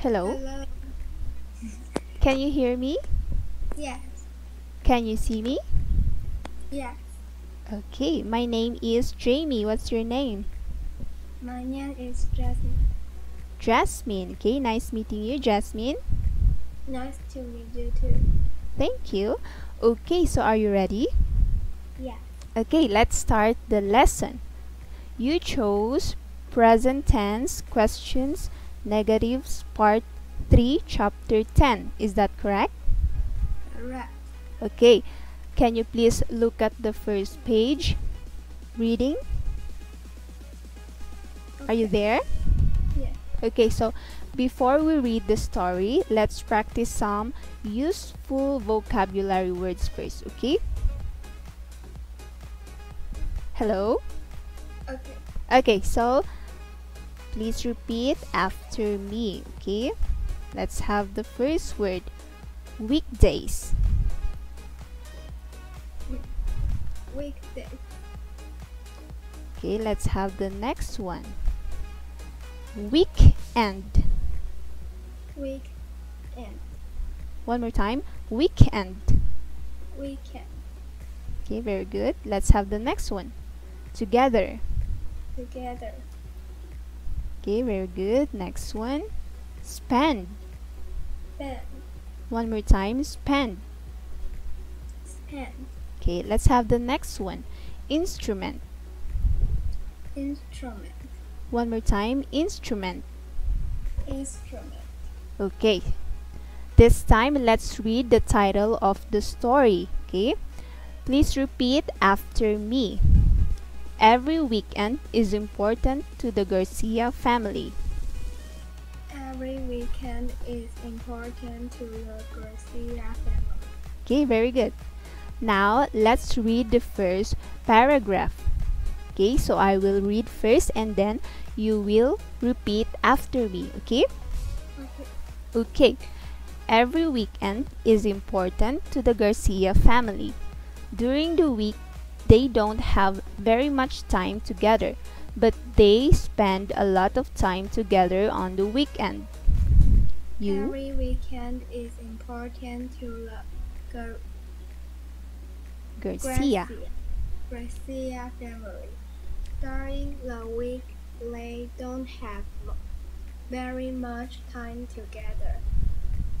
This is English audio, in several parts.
Hello, Hello. can you hear me? Yes. Can you see me? Yes. Okay, my name is Jamie. What's your name? My name is Jasmine. Jasmine. Okay, nice meeting you, Jasmine. Nice to meet you too. Thank you. Okay, so are you ready? Yes. Okay, let's start the lesson. You chose present tense questions negatives part 3 chapter 10. Is that correct? Correct. Okay. Can you please look at the first page? Reading. Are you there? Yes. Okay, so before we read the story, let's practice some useful vocabulary words first, okay? Hello? Okay. Okay, so please repeat after me, okay? Let's have the first word weekdays. Weekday. Okay, let's have the next one weekend. Weekend. One more time weekend. Weekend. Okay, very good. Let's have the next one together. Together. Okay, very good. Next one spend. Spend. One more time spend. Spend. Okay, let's have the next one instrument. Instrument. One more time instrument. Instrument. Okay. This time let's read the title of the story, okay? Please repeat after me. Every weekend is important to the Garcia family. Every weekend is important to the Garcia family. Okay, very good. Now let's read the first paragraph. Okay, so I will read first and then you will repeat after me, okay? Okay. Okay. Every weekend is important to the Garcia family. During the week, they don't have very much time together, but they spend a lot of time together on the weekend. You Every weekend is important to the Gar- Garcia. Garcia family. During the week, they don't have very much time together,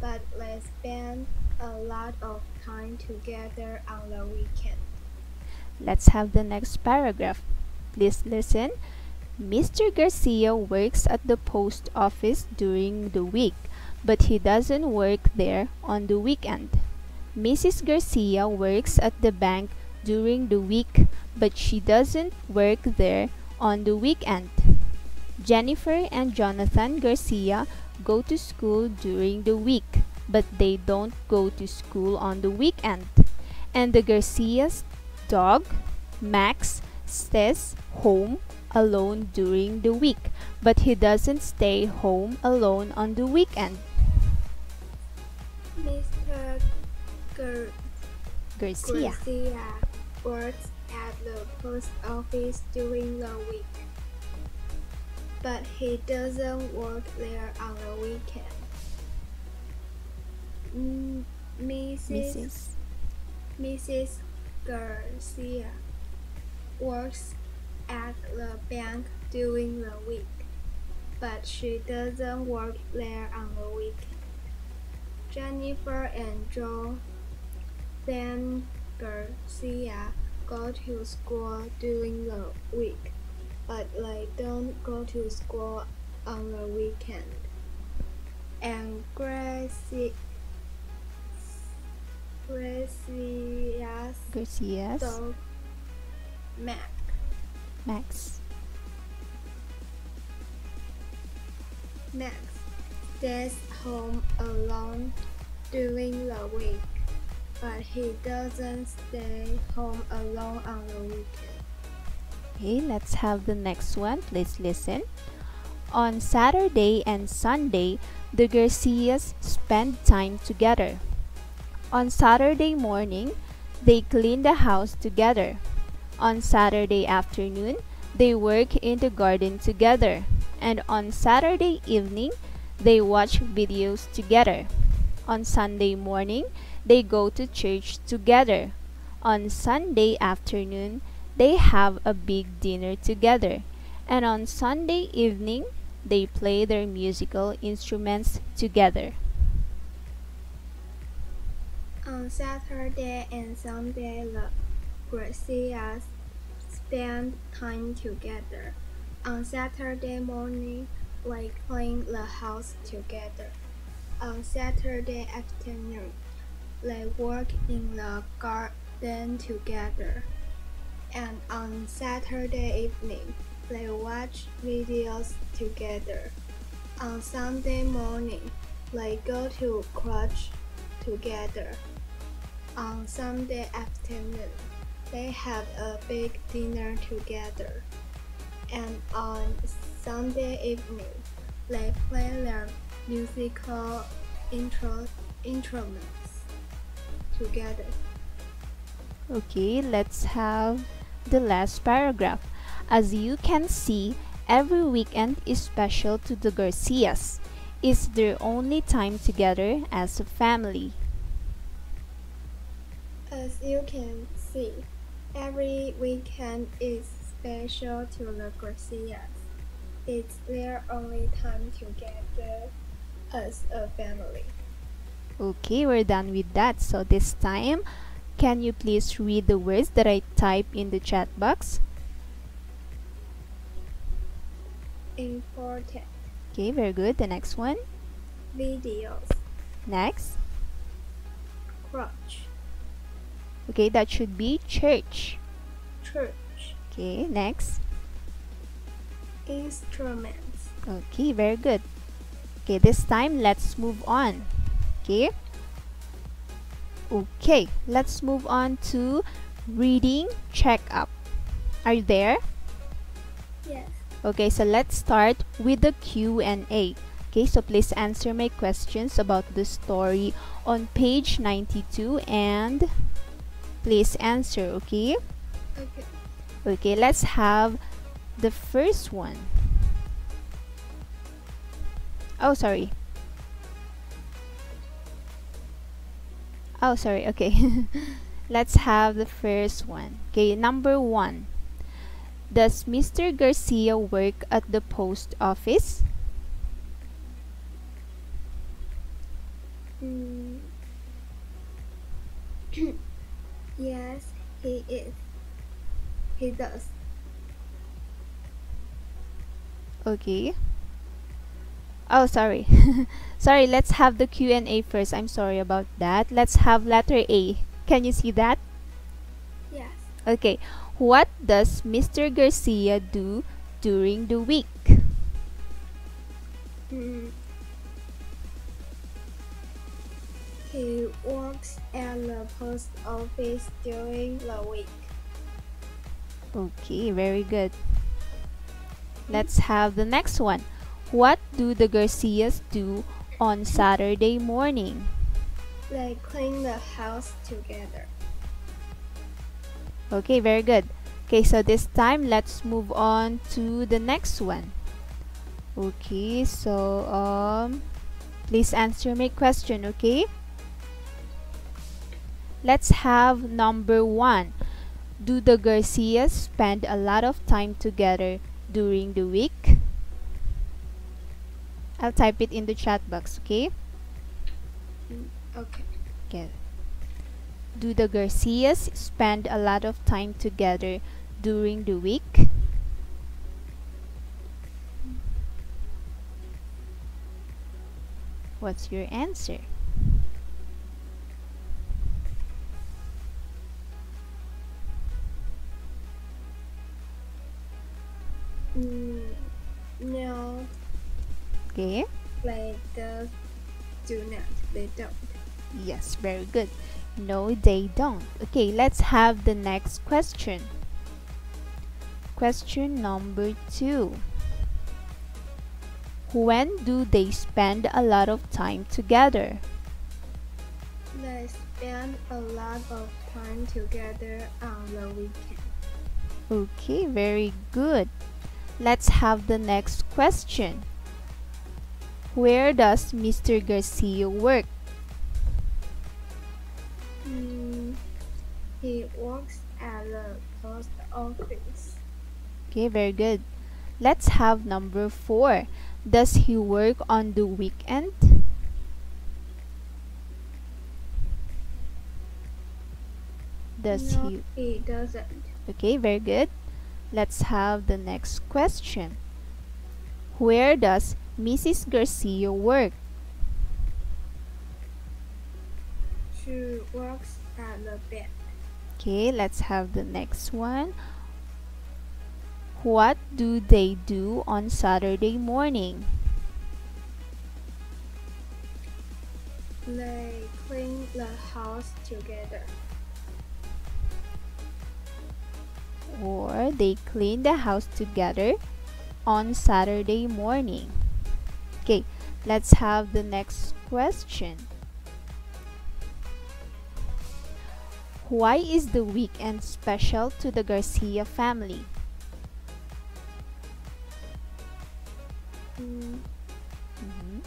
but they spend a lot of time together on the weekend. Let's have the next paragraph. Please listen. Mr. Garcia works at the post office during the week, but he doesn't work there on the weekend. Mrs. Garcia works at the bank during the week, but she doesn't work there on the weekend. Jennifer and Jonathan Garcia go to school during the week, but they don't go to school on the weekend. And the Garcias dog, Max, stays home alone during the week, but he doesn't stay home alone on the weekend. Mr. Gar- Garcia. Garcia works at the post office during the week, but he doesn't work there on the weekend. Mm, Mrs. Mrs. Mrs. Garcia works at the bank during the week, but she doesn't work there on the weekend. Jennifer and Joe then Garcia go to school during the week, but they don't go to school on the weekend. And Gracie Gracia's Garcias. dog Mac Max. Max stays home alone during the week, but he doesn't stay home alone on the weekend. Okay, let's have the next one. Please listen. On Saturday and Sunday, the Garcias spend time together. On Saturday morning, they clean the house together. On Saturday afternoon, they work in the garden together. And on Saturday evening, they watch videos together. On Sunday morning, they go to church together. On Sunday afternoon, they have a big dinner together. And on Sunday evening, they play their musical instruments together. On Saturday and Sunday, the Garcias spend time together. On Saturday morning, they clean the house together. On Saturday afternoon, they work in the garden together. And on Saturday evening, they watch videos together. On Sunday morning, they go to church together. On Sunday afternoon, they have a big dinner together. And on Sunday evening, they play their musical intro, instruments together. Okay, let's have the last paragraph. As you can see, every weekend is special to the Garcias. It's their only time together as a family. As you can see, every weekend is special to the Garcias. It's their only time together as a family. Okay, we're done with that. So this time, can you please read the words that I type in the chat box? Important Okay, very good. The next one. videos, Next. crutch, Okay, that should be church. church, Okay, next. instruments, Okay, very good. Okay, this time let's move on. Okay. Okay, let's move on to reading checkup. Are you there? yes, Okay, so let's start with the Q&A. Okay, so please answer my questions about the story on page 92 and please answer, okay? okay, Okay, let's have the first one. Oh, sorry. Oh, sorry. Okay. let's have the first one. Okay, number one. Does Mr. Garcia work at the post office? mm. yes, he is, he does, Okay. Oh, sorry. sorry, let's have the Q&A first. I'm sorry about that. Let's have letter A. Can you see that? yes, Okay. What does Mr. Garcia do during the week? mm. He works at the post office during the week, Okay, very good. Let's have the next one. What do the Garcias do on Saturday morning? they clean the house together, Okay, very good. Okay, so this time let's move on to the next one. Okay, so um please answer my question, okay? Let's have number 1. Do the Garcias spend a lot of time together during the week? I'll type it in the chat box, okay? okay, Okay. Do the Garcias spend a lot of time together during the week? What's your answer? No, Okay. they does do not, they don't. Yes, very good. No, they don't. Okay, let's have the next question. Question number two. When do they spend a lot of time together? They spend a lot of time together on the weekend. Okay, very good. Let's have the next question. Where does Mr. Garcia work? Mm, he works at the post office. Okay, very good. Let's have number four. Does he work on the weekend? Does no, he? he doesn't. Okay, very good. Let's have the next question. Where does Mrs. Garcia work? She works at the bank. Okay, let's have the next one. What do they do on Saturday morning? They clean the house together. Or they clean the house together on Saturday morning. Okay, let's have the next question. Why is the weekend special to the Garcia family? Mm, Mhm.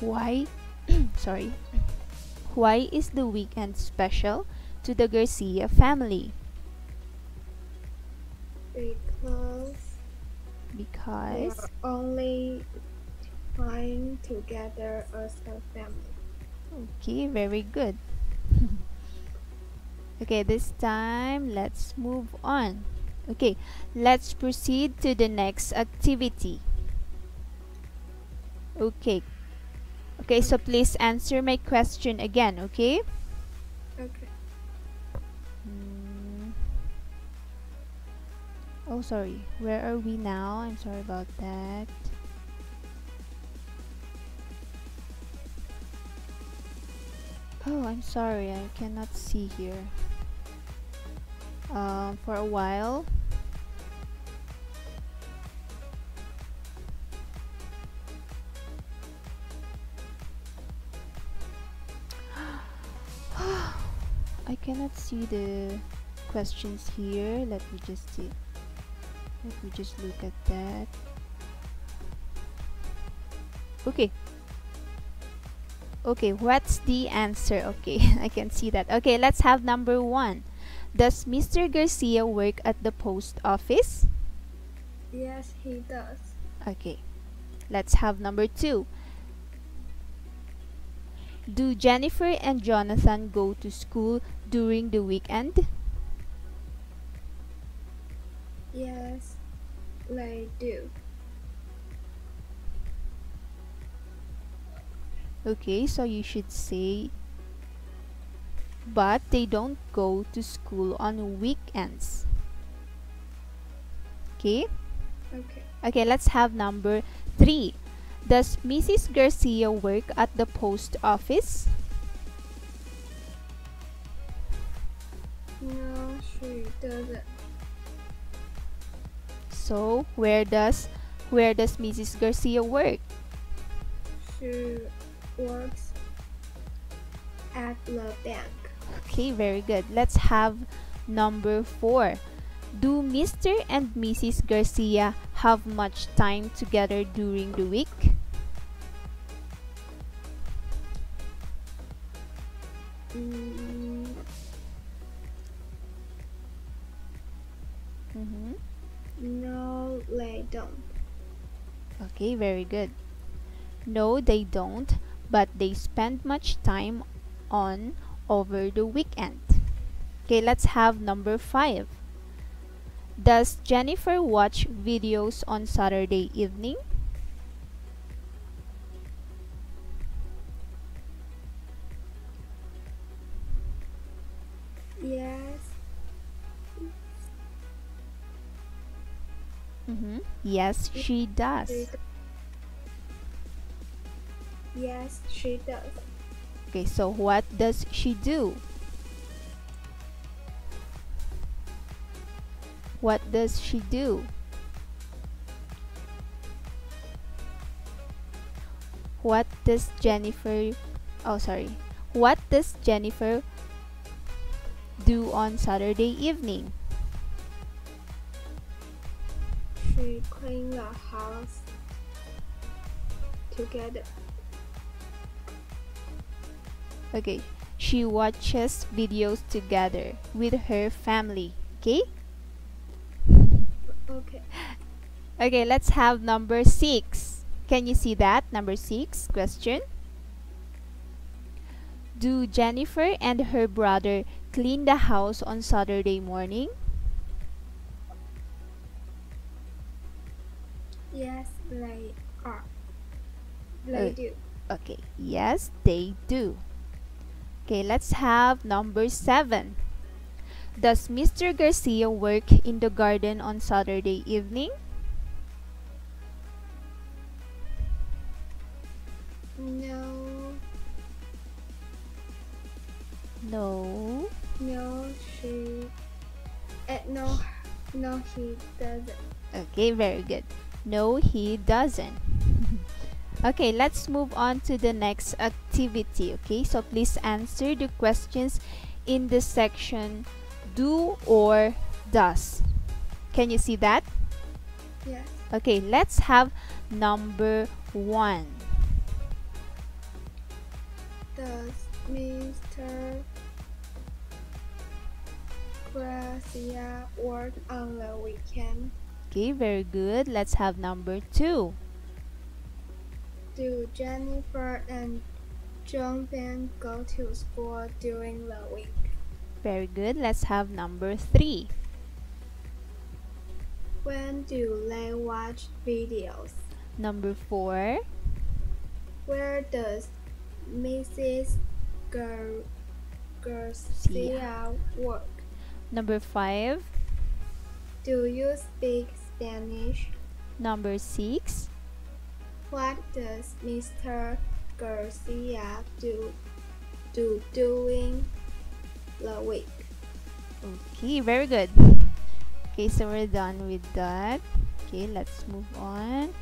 Why? sorry. Why is the weekend special to the Garcia family? because Because we're only time together as a family. okay, very good. okay, this time let's move on. Okay, let's proceed to the next activity. Okay. Okay, so please answer my question again? Okay. Oh, sorry. Where are we now? I'm sorry about that. Oh, I'm sorry. I cannot see here. Um, for a while. I cannot see the questions here. Let me just see. Let me just look at that. Okay. Okay, what's the answer? Okay, I can see that. Okay, let's have number one. Does Mr. Garcia work at the post office? Yes, he does. Okay, let's have number two. Do Jennifer and Jonathan go to school during the weekend? Yes, they do. Okay, so you should say, but they don't go to school on weekends. Okay? Okay. Okay, let's have number three. Does Mrs. Garcia work at the post office? No, she doesn't. So, where does where does Mrs. Garcia work? She works at the bank. Okay, very good. Let's have number four. Do Mr. and Mrs. Garcia have much time together during the week? Mm, Okay, very good. No, they don't, but they spend much time on over the weekend. Okay, let's have number five. Does Jennifer watch videos on Saturday evening? Yes, she does. Yes, she does. Okay, so what does she do? What does she do? What does Jennifer Oh, sorry. What does Jennifer do on Saturday evening? She clean the house together. Okay, she watches videos together with her family. Okay? Okay. Okay, let's have number six. Can you see that? Number six question. Do Jennifer and her brother clean the house on Saturday morning? Yes, they are. They Uh, do. Okay, yes, they do. Okay, let's have number seven. Does Mr. Garcia work in the garden on Saturday evening? No, No. no, she. Uh, no, no, he doesn't. Okay, very good. No, he doesn't. okay, let's move on to the next activity. Okay, so please answer the questions in the section do or does. Can you see that? Yes. Okay, let's have number one. Does Mr. Gracia work on the weekend? Okay, very good. Let's have number two. Do Jennifer and John Ben go to school during the week? Very good. Let's have number three. When do they watch videos? Number four. Where does Mrs. Gar- Garcia work? Number five. Do you speak Spanish? Number six. What does Mr. Garcia do do during the week? Okay, very good. Okay, so we're done with that. Okay, let's move on.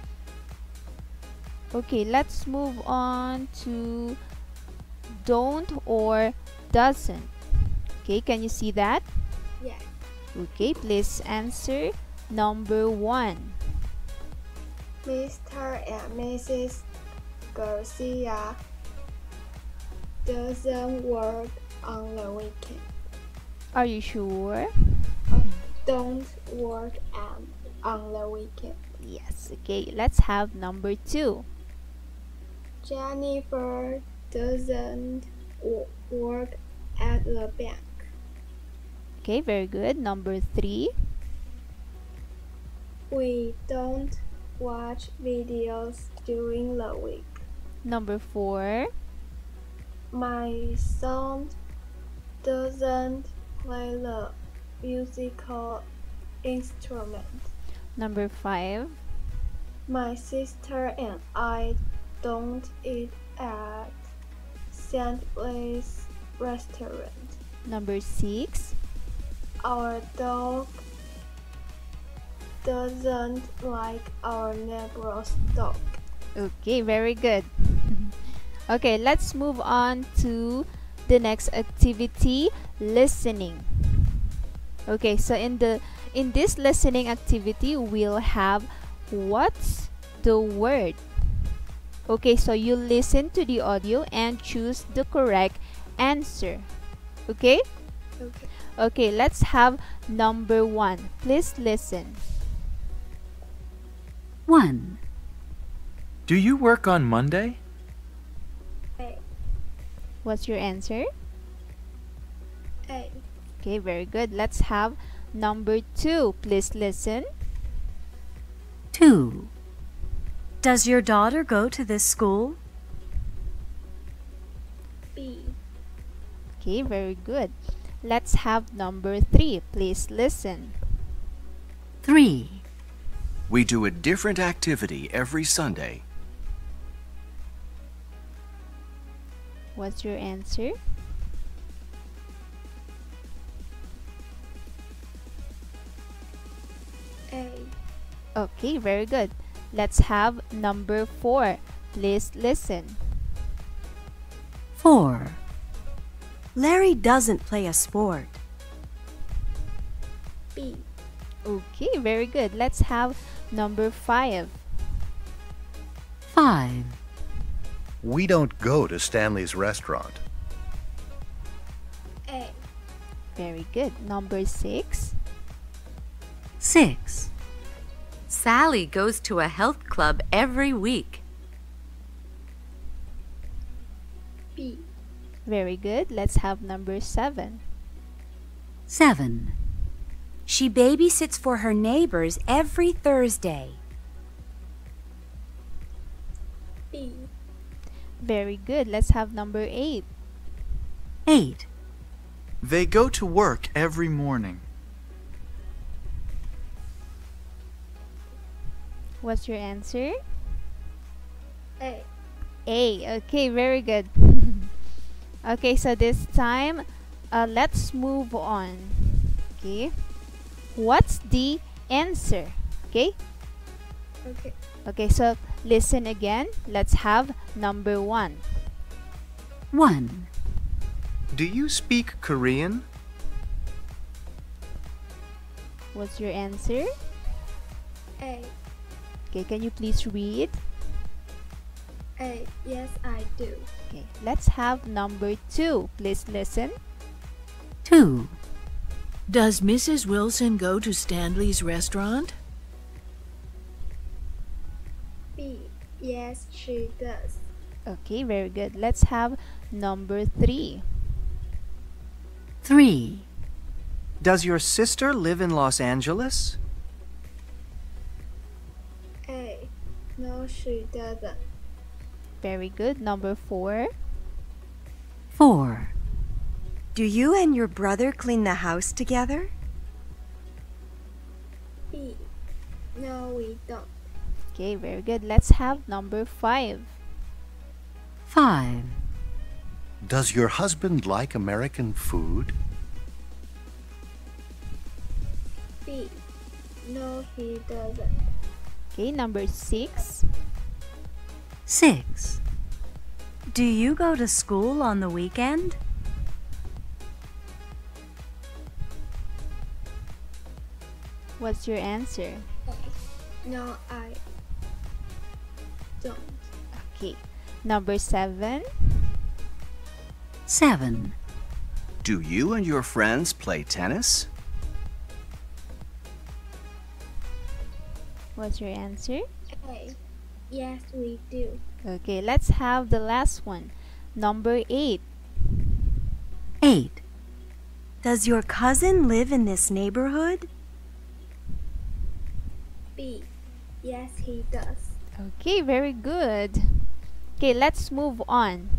Okay, let's move on to don't or doesn't. Okay, can you see that? Yes. Okay, please answer number one. Mr. and Mrs. Garcia doesn't work on the weekend. Are you sure? Um, don't work on, on the weekend. Yes. Okay, let's have number two. Jennifer doesn't work at the bank. Okay, very good. Number three. We don't watch videos during the week. Number four. My son doesn't play the musical instrument. Number five. My sister and I don't eat at St. Louis restaurant. Number six. Our dog doesn't like our neighbor's dog. Okay, very good. okay, let's move on to the next activity, listening. Okay, so in the in this listening activity, we'll have what's the word. Okay, so you listen to the audio and choose the correct answer. Okay? Okay. Okay, let's have number 1. Please listen. 1. Do you work on Monday? A. What's your answer? A. Okay, very good. Let's have number two. Please listen. 2. Does your daughter go to this school? B. Okay, very good. Let's have number three. Please listen. 3. We do a different activity every Sunday. What's your answer? A. Okay, very good. Let's have number four. Please listen. 4. Larry doesn't play a sport. B. Okay, very good. Let's have number five. 5. We don't go to Stanley's restaurant. A. Very good. Number six. 6. Sally goes to a health club every week. B. Very good. Let's have number seven. 7. She babysits for her neighbors every Thursday. B. Very good. Let's have number eight. 8. They go to work every morning. What's your answer? A. A. Okay, very good. okay, so this time, uh, let's move on. Okay. What's the answer? Okay. Okay. Okay, so listen again. Let's have number one. 1. Do you speak Korean? What's your answer? A. Okay, can you please read? A. Yes, I do. Okay, let's have number two. Please listen. 2. Does Mrs. Wilson go to Stanley's restaurant? B. Yes, she does. Okay, very good. Let's have number three. 3. Does your sister live in Los Angeles? A. No, she doesn't. Very good. Number four. 4. Do you and your brother clean the house together? B. No, we don't. Okay, very good. Let's have number five. 5. Does your husband like American food? B. No, he doesn't. Okay, number six. 6. Do you go to school on the weekend? What's your answer? A. No, I don't. Okay. Number seven. 7. Do you and your friends play tennis? What's your answer? Okay. Yes, we do. Okay, let's have the last one. Number eight. 8. Does your cousin live in this neighborhood? Yes, he does. Okay, very good. Okay, let's move on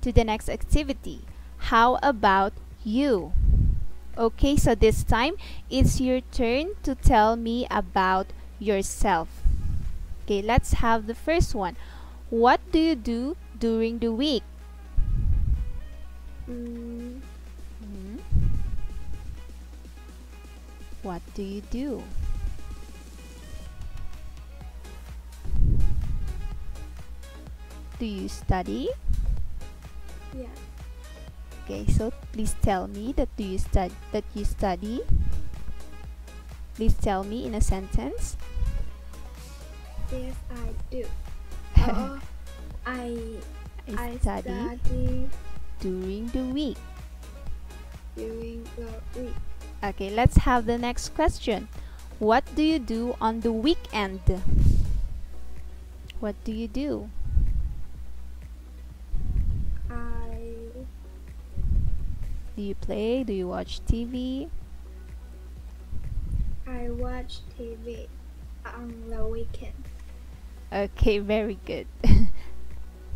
to the next activity. How about you? Okay, so this time it's your turn to tell me about yourself. Okay, let's have the first one. What do you do during the week? Mm, Mhm. What do you do? Do you study? yeah. Okay, so please tell me that do you stud that you study. Please tell me in a sentence. Yes, I do. Oh, I I, I study, study during the week. during the week. Okay, let's have the next question. What do you do on the weekend? What do you do? Do you play? Do you watch TV? I watch TV on the weekend. Okay, very good.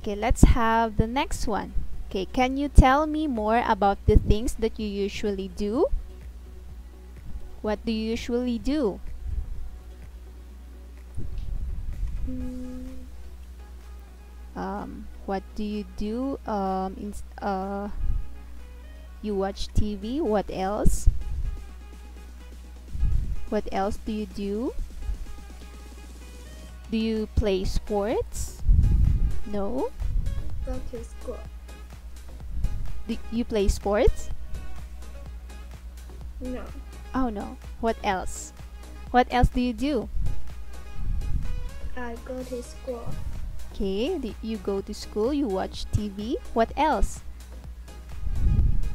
okay, let's have the next one. Okay, can you tell me more about the things that you usually do? What do you usually do? Mm, Um, what do you do? Um, in, uh, you watch TV. What else? What else do you do? Do you play sports? No. go to school. Do you play sports? No. Oh no. What else? What else do you do? I go to school. Okay, do you go to school, you watch TV. What else?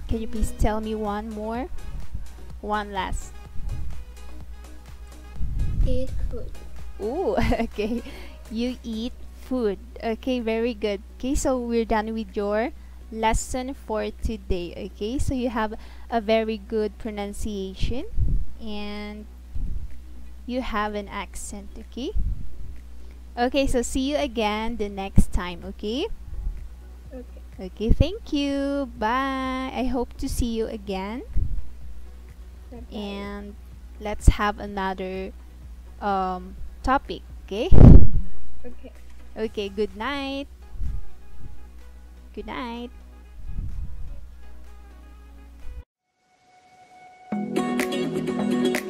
Can you please tell me one more? One last. Eat food. Ooh, okay. You eat food. Okay, very good. Okay, so we're done with your lesson for today. Okay, so you have a very good pronunciation and you have an accent. Okay. Okay, so see you again the next time. Okay. Okay, thank you. Bye. I hope to see you again. And let's have another um, topic, okay? Okay. Okay, good night. Good night. Thank you.